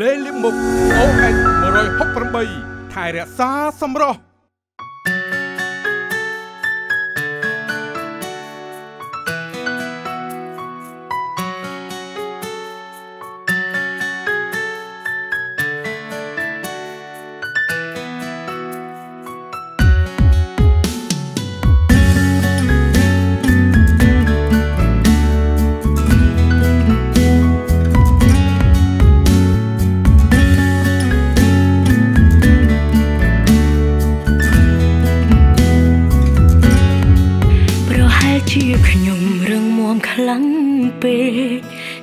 លេលីមុខ OS 168ថែរក្សាសម្រស់ ខ្លាំងពេក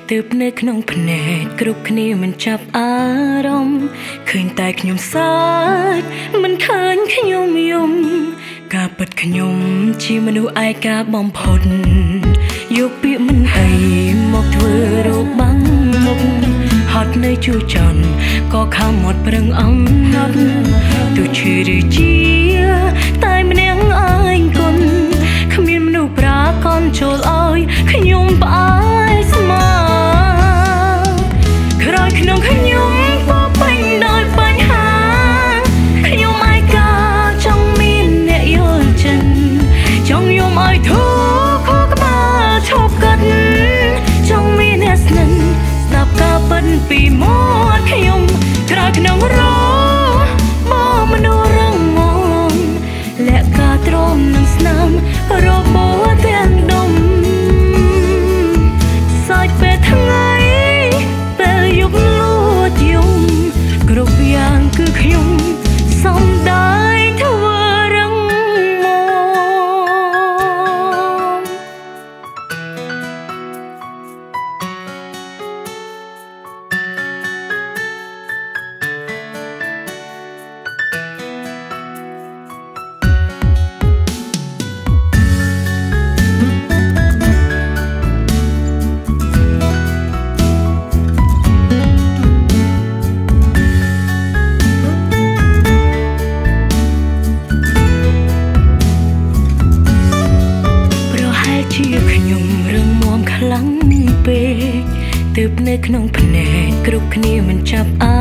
ទើបនៅក្នុងភ្នែកគ្រប់គ្នាមិនចាប់អារម្មណ៍ឃើញតែខ្ញុំសើចមិនឃើញខ្ញុំយំការពិតខ្ញុំជាមនុស្សឯកាបំផុតយកពាក្យមិនអីមកធ្វើរបាំងមុខហត់នៅជួចន់ក៏ខំមកប្រឹងអំណត់ទោះឈឺឬជា ក្នុងភ្នែកគ្រប់គ្នាមិនចាប់អា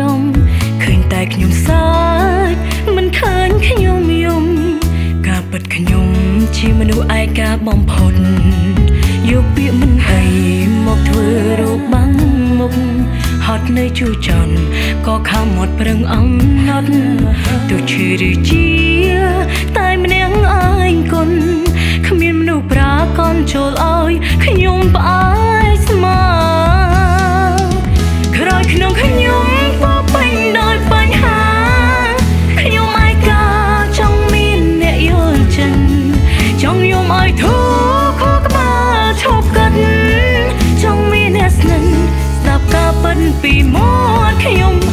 រម្មណ៍ឃើញតែខ្ញុំសើចមិនឃើញខ្ញុំយំការពិតខ្ញុំជាមនុស្សឯកាបំផុតយកពាក្យមិនអីមកធ្វើរបាំងមុខហត់នៅជួចន់ក៏ខំមកប្រឹងអំណត់ទោះឈឺឬជាតែម្នាក់ឯងគុណគ្មានមនុស្សប្រាកនចូលឲ្យខ្ញុំផ្អើ យំឲ្យធូរខួរក្បាលឈប់កាត់ចង់មានអ្នកស្និទ្ធស្ដាប់ការពិនពីមាត់ខ្ញុំ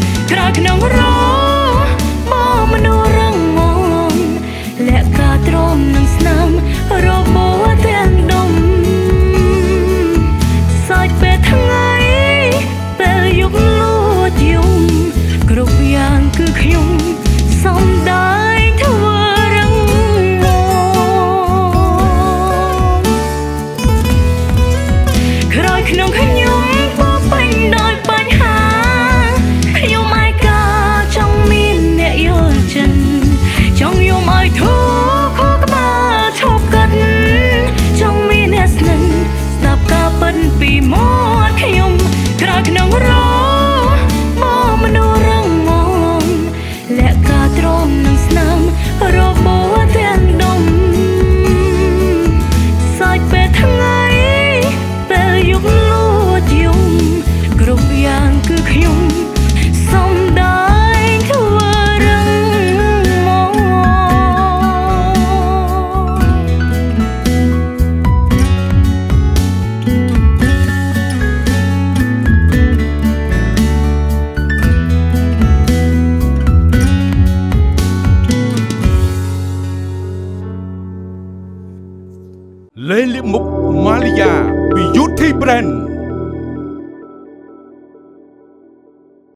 លេលីមុខម៉ាលីយ៉ា Beauty Brand